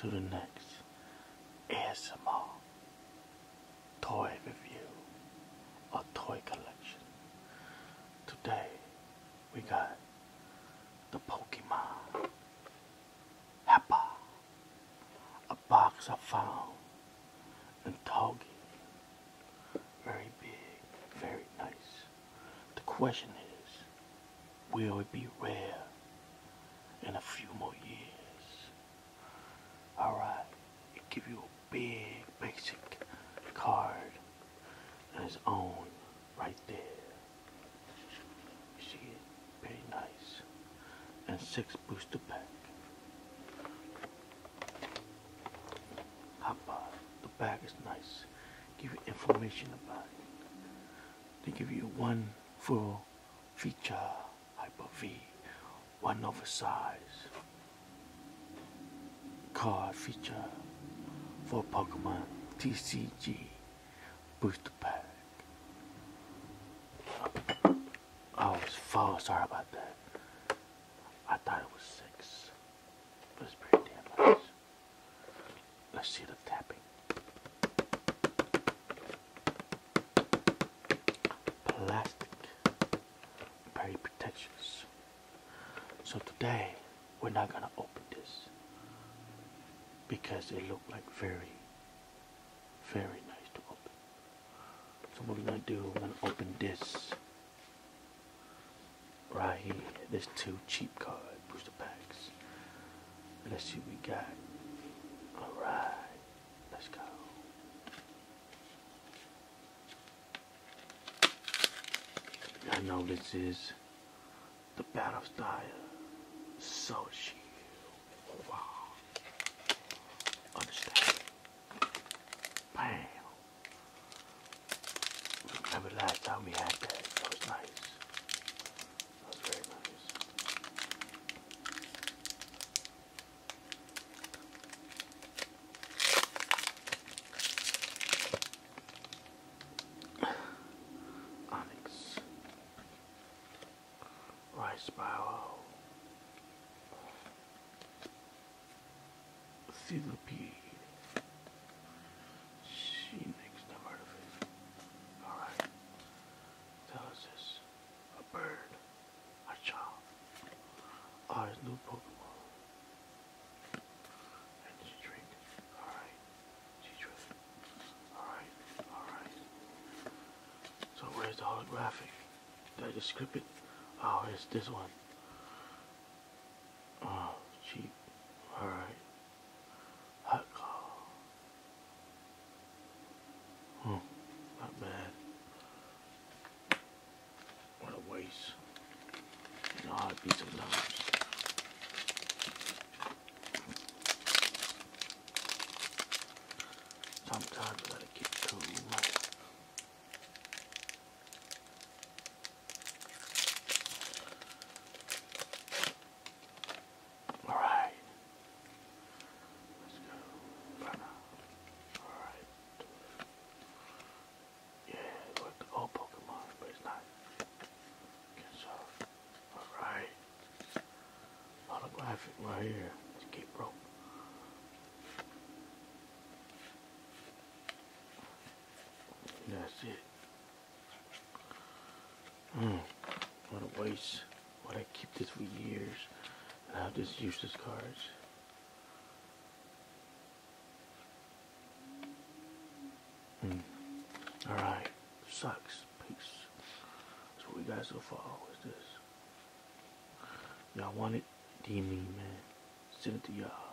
to the next ASMR toy review or toy collection. Today we got the Pokemon Hoopa, a box I found in Target. Very big, very nice. The question is, will it be rare in a few more years? Alright, it give you a big basic card and its own right there. You see it? Very nice. And six booster pack. About the bag is nice. Give you information about it. They give you one full feature Hoopa V, one oversized card feature for Pokemon TCG booster pack. Oh, was four. Sorry about that. I thought it was six, but it's pretty damn nice. Let's see the tapping. Plastic, very protections. So today we're not gonna open because it looked like very, very nice to open. So what we're gonna do, we're gonna open this right here. There's two cheap card booster packs. Let's see what we got. Alright, let's go. I know this is the Battle of Style last time we had that? That was nice. That was very nice. Onix. Rice. She makes never heard of it. Alright. Tell us this. A bird. A child. Oh, it's new Pokemon. And she drink. Alright. She drink. Alright. Alright. So holographic? Did I just script it? Oh, it's this one. Oh, cheap. Alright. Hot call. Hmm, not bad. What a waste. How to beat some numbers. Sometimes you gotta get too much. Alright. Let's go. Burn out. Alright. Yeah, it's like the old Pokemon, but it's not. Okay, so. Alright. Holographic right here. Let's keep rope. It. Hmm. What a waste. Why'd I keep this for years? And have this useless cards. Hmm. Alright. Sucks. Peace. That's what we got so far. What's this? Y'all want it? DM me, man. Send it to y'all.